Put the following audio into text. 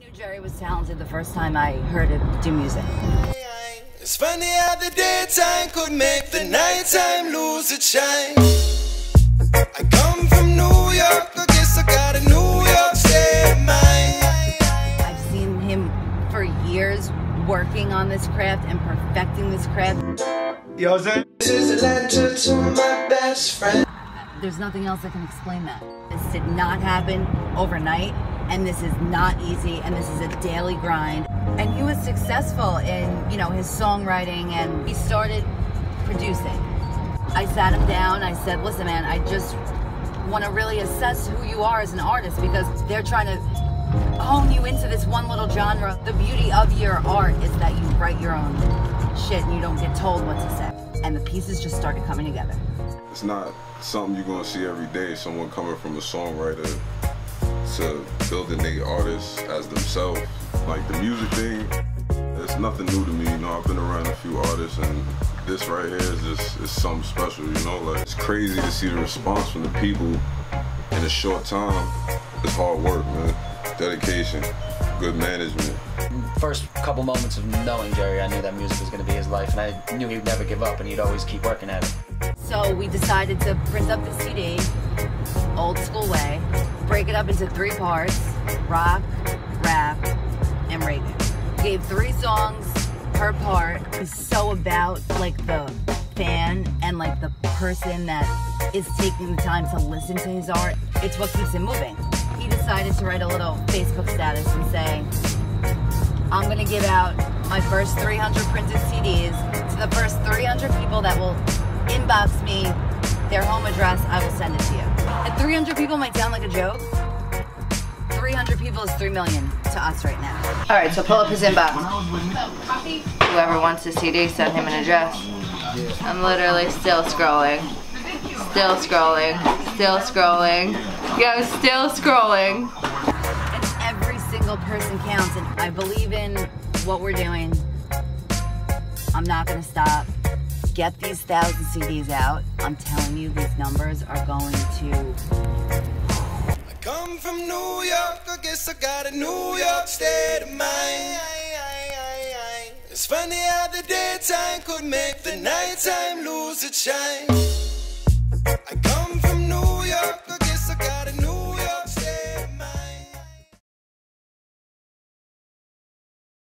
knew Jehry was talented the first time I heard him do music. It's funny how the daytime could make the nighttime lose its shine. I come from New York, I guess I got a New York state of mind. I've seen him for years working on this craft and perfecting this craft. Yo, Zen. This is a letter to my best friend. There's nothing else that can explain that. This did not happen overnight, and this is not easy, and this is a daily grind. And he was successful in, you know, his songwriting, and he started producing. I sat him down. I said, "Listen, man, I just want to really assess who you are as an artist because they're trying to hone you into this one little genre. The beauty of your art is that you write your own shit and you don't get told what to say." And the pieces just started coming together. It's not something you're gonna see every day. Someone coming from a songwriter to building their artists as themselves. Like the music thing, it's nothing new to me. You know, I've been around a few artists, and this right here is just is something special. You know, like it's crazy to see the response from the people in a short time. It's hard work, man. Dedication, good management. First couple moments of knowing Jehry, I knew that music was going to be his life, and I knew he'd never give up, and he'd always keep working at it. So we decided to print up the CD, old school way, break it up into three parts, rock, rap, and reggae. Gave three songs per part. It's so about like the fan and like the person that is taking the time to listen to his art. It's what keeps him moving. He decided to write a little Facebook status and say, I'm gonna give out my first 300 printed CDs to the first 300 people that will inbox me their home address. I will send it to you. And 300 people might sound like a joke. 300 people is 3 million to us right now. All right, so pull up his inbox. Whoever wants a CD, send him an address. I'm literally still scrolling. Still scrolling. Still scrolling. Yeah, I'm still scrolling. And every single person counts. And I believe in what we're doing. I'm not gonna stop. Get these thousand CDs out. I'm telling you, these numbers are going to. I come from New York, I guess I got a New York state of mind. It's funny how the daytime could make the nighttime lose its shine. I come from New York.